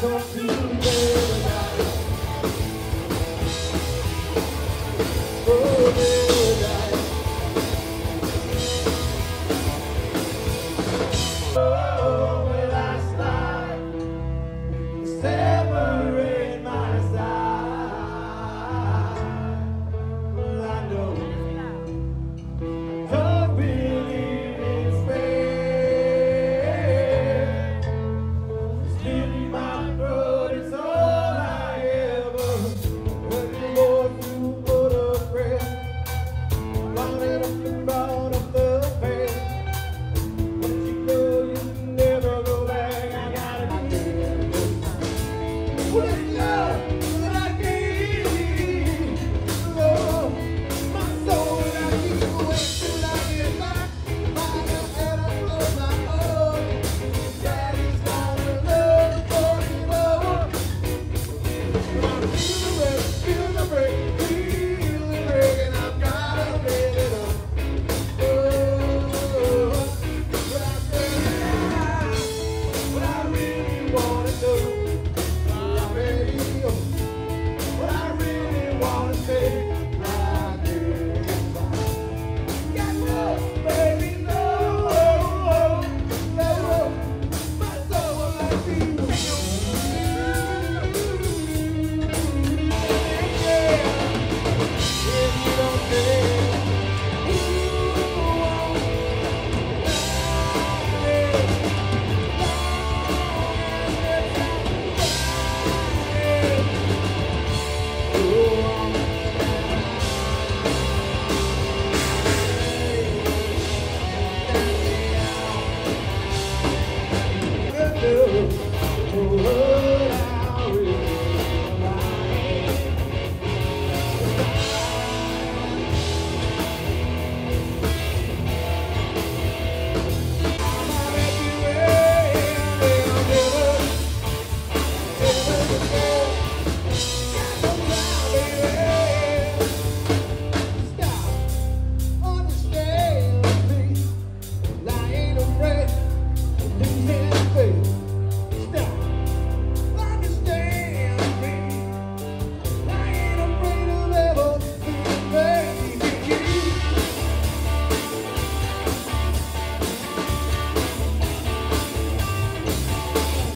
go to 콜 Oh,